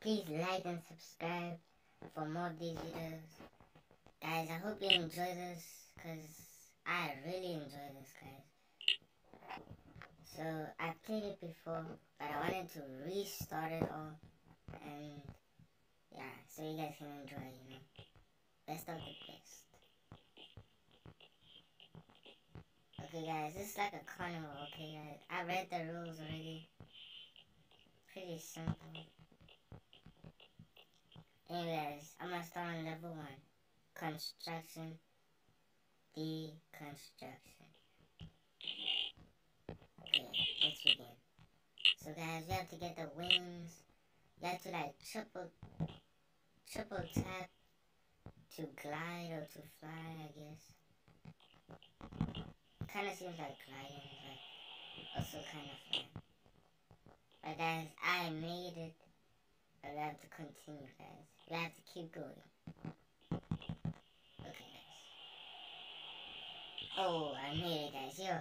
please like and subscribe for more of these videos. Guys, I hope you enjoy this because I really enjoy this, guys. So, I played it before, but I wanted to restart it all. And, yeah, so you guys can enjoy, you know. Best of the best. Okay, guys, this is like a carnival, okay, guys. I read the rules already. Pretty simple. Anyways, I'm gonna start on level 1. Construction. Deconstruction. Okay, let's begin. So guys, you have to get the wings. You have to like triple, triple tap to glide or to fly, I guess. Kind of seems like gliding, but also kind of flying. But guys, I made it. But I have to continue, guys. We have to keep going. Okay, guys. Oh, I made it, guys. Yo,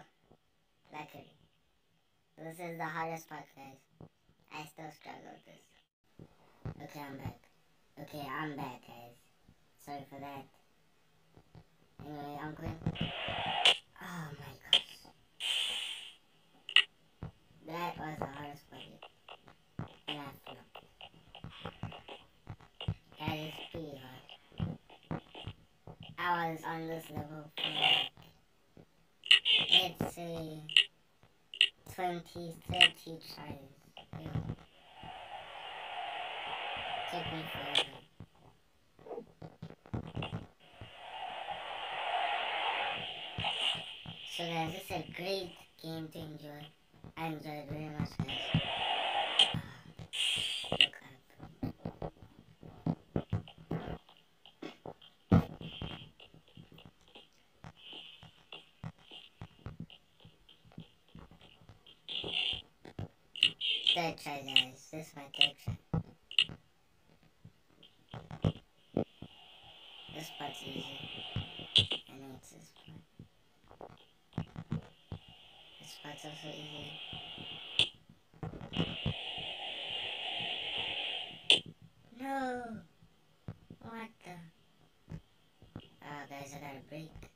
luckily. This is the hardest part, guys. I still struggle with this. Okay, I'm back. Okay, I'm back, guys. Sorry for that. Anyway, I'm going. Oh my gosh. That was the hardest part. And I flew. That is pretty hard. Was on this level for let's say 20, 30 tries. Yeah. Took me forever. So guys, it's a great game to enjoy. I enjoyed it very much, guys. Third try, guys. This is my third try. This part's easy. I know it's this part. This part's also easy. No! What the? Oh, guys, I got a break.